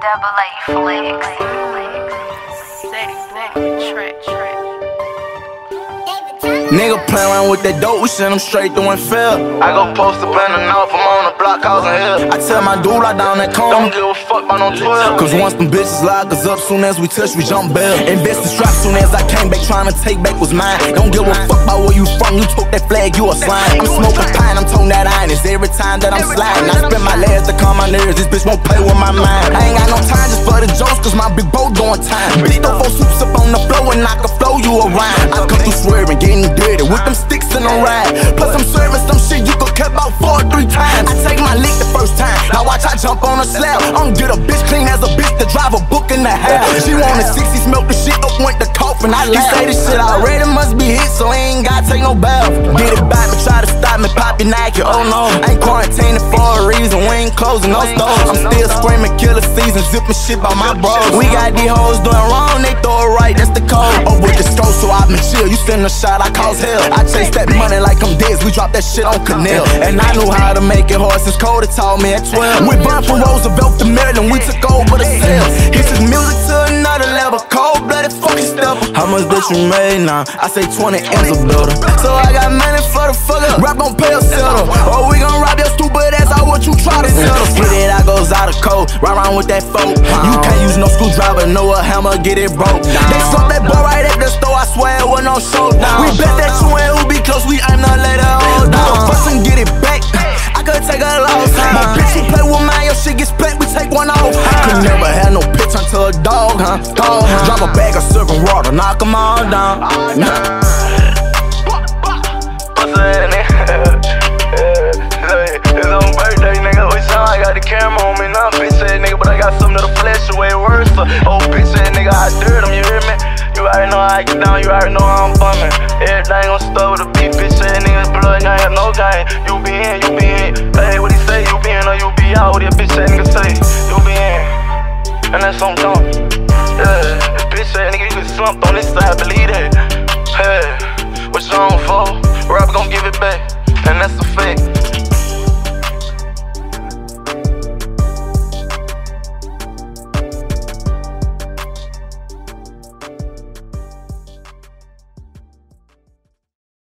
Double A flex. Steady, steady, track, track. Nigga play around with that dope, we send him straight through and fail. I go post up in the north, I'm on the block causing hell. I tell my dude I down that corner, don't give a fuck about no 12. Cause once them bitches lock us up, soon as we touch, we jump bail. Invest the strap soon as I came back, trying to take back was mine. Don't give a fuck about where you from, you took that flag, you a slime. I'm smoking pine, I'm toting that iron, it's every time that I'm sliding. I spend my last to calm my nerves, this bitch won't play with my mind. I ain't got no time just for the jokes, cause my big boat doing time. Bitch, throw four soups up on the floor and I can flow you around. I come through dirty with them sticks in the ride. Plus I'm serving some shit you could cut about four or three times. I take my lick the first time. Now watch I jump on a slab. I'm get a bitch clean as a bitch to drive a book in the house. She wanted 60, smelt the shit up, went the coffin. I laugh. He say this shit already must be hit, so he ain't gotta take no bath. Get it back, but try to stop me, pop your Nike. Oh no, I ain't quarantining ain't closing no stores. I'm still screaming killer season, zipping shit by my bros. We got these hoes doing wrong, they throw it right, that's the code. Oh, with the stroke, so I've been chill. You send a shot, I cause hell. I chase that money like I'm Diz, we drop that shit on Canal. And I knew how to make it hard since Cody taught me at 12. We burned from Roosevelt to Maryland, we took over the sales. This is music much that you made now? I say 20 M's a builder. So I got money for the fuck up. Rap on pay or settle. Or we gon' rob your stupid ass out what you try to settle. Get it, I goes out of code. Ride around with that folk. You can't use no screwdriver, no a hammer, get it broke. They suck that boy right at the store, I swear it was no showdown. We bet that you huh? Huh? Drop a bag of serving water, knock them all down. Nah. What's that, nigga? It's on birthday, nigga. We sound I got the camera on me now, bitch ass nigga, but I got something that'll flash away worse. Oh, bitch ass nigga, I dirt him, you hear me? You already know how I get down, you already know how I'm bumming. Everything gon' start with a beat, bitch ass nigga, blood ain't have no game. You be in, you be in. Slumped on this side, believe that. Hey, what you on for? Rap gon' give it back,